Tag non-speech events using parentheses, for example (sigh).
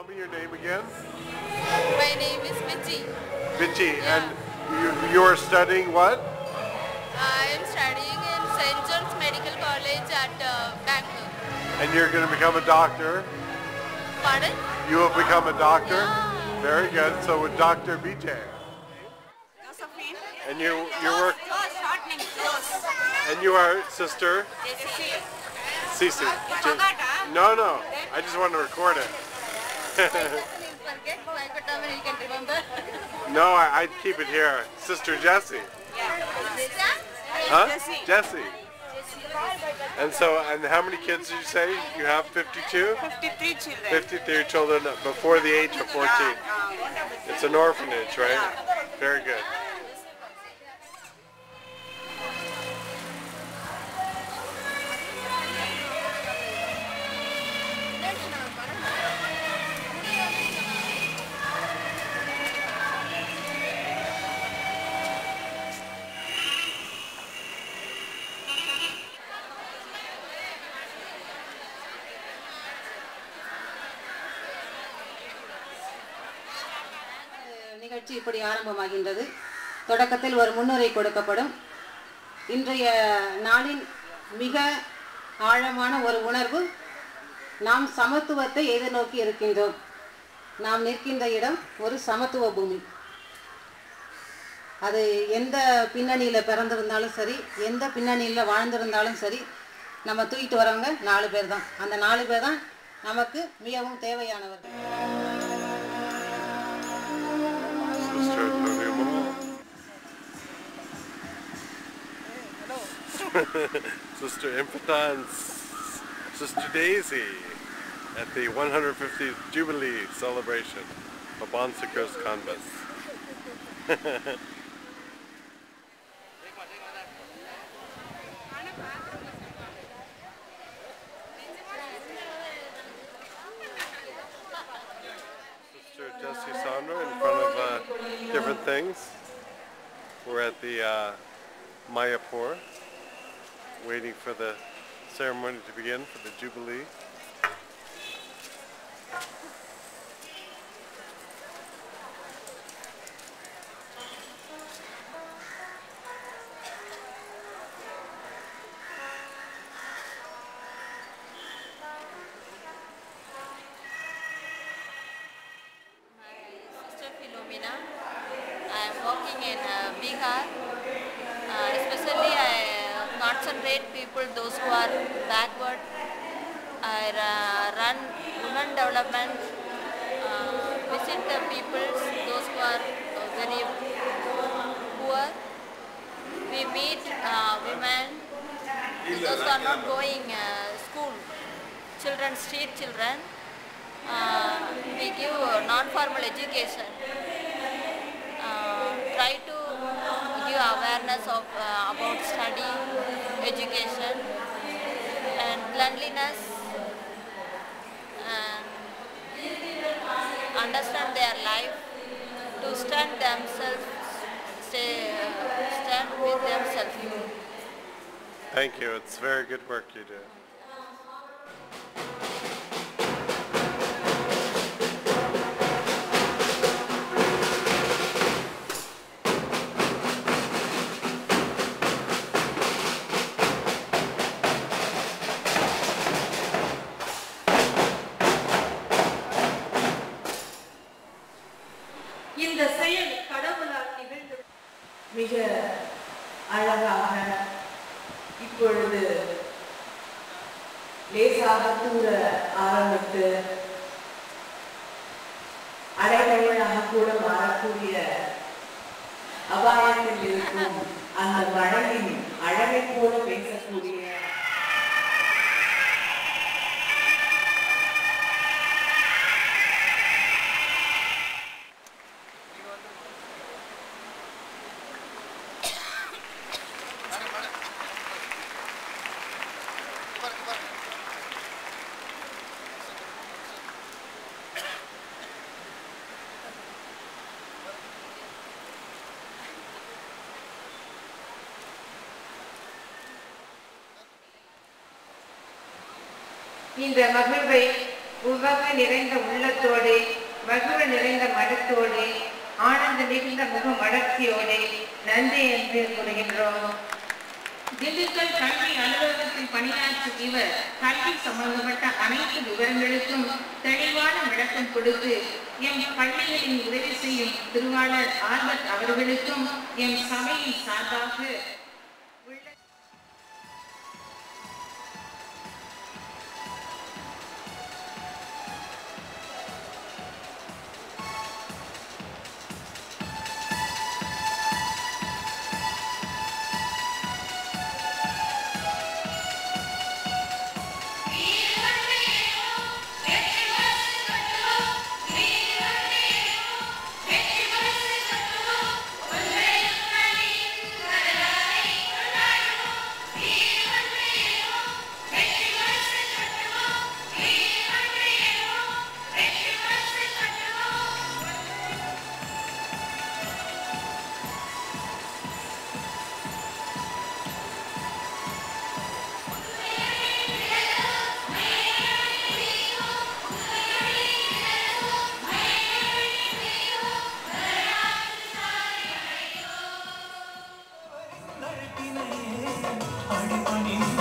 Tell me your name again. My name is Vichi. Vici, Yeah. and you, you're studying what? I am studying in St. John's Medical College at uh, Bangalore. And you're going to become a doctor. Pardon? You will become a doctor. Yeah. Very good. So with Dr. BJ. Josephine. And you you work Close, short name, close. and you are sister Jesse. Cece. No, no. I just want to record it. (laughs) no, I, keep it here. Sister Jessie. Huh? Jessie. And so, and how many kids did you say you have? 52? 53 children. 53 children before the age of 14. Yeah, uh, wonderful. It's an orphanage, right? Very good. நிகழ்ச்சி இப்படி ஆரம்பமாகின்றது. தொடக்கத்தில் ஒரு முன்னுரை கொடுக்கப்படும். இன்றைய நாளின் மிக ஆழமான ஒரு உணர்வு நாம் சமத்துவத்தை எதிர்நோக்கி இருக்கின்றோம். நாம் நிற்கின்ற இடம் ஒரு சமத்துவ பூமி. அது எந்த பின்னணியில் பிறந்திருந்தாலும் சரி எந்த பின்னணியில் வாழ்ந்திருந்தாலும் சரி நம்ம தூக்கிட்டு வரவங்க நாலு பேர் தான் அந்த நாலு பேர் தான் நமக்கு மிகவும் தேவையானவர்கள். Sister (laughs) Mall. Sister Daisy at the 150th Jubilee celebration of Bon Secours Convent. (laughs) Sister Jessie Sandra in front of uh, different things. We're at the uh, Mylapore, waiting for the ceremony to begin for the Jubilee. Uh, especially I uh, concentrate people those who are backward. I uh, run women development, uh, visit the people, those who are uh, very poor. We meet uh, women, those who are not going school, children, street children. We give non-formal education. Uh, try to give awareness of uh, about study, education, and cleanliness, and understand their life, to stand themselves, stay, uh, stand with themselves. Thank you. It's very good work you do. இப்பொழுது லேசாக தூர ஆரம்பித்து அடைமழையாக கூட மாறக்கூடிய அபாயத்தில் இருக்கும். அந்த மழையின் இந்த மகிழ்வை உவக நிறைந்த உள்ளத்தோடு மகிழ்வு நிறைந்த மனத்தோடு ஆனந்த மிகுந்த முக மலர்ச்சியோடு நன்றி என்று கூறுகின்றோம். திண்டுக்கல் கல்வி அலுவலகத்தில் பணியாற்றும் இவர் கல்வி சம்பந்தப்பட்ட அனைத்து விவரங்களுக்கும் தெளிவான விளக்கம் கொடுத்து எம் பள்ளிகளின் உதவி செய்யும் திருவாளர் ஆல்பர்ட் அவர்களுக்கும் எம் சபையின் சார்பாக you.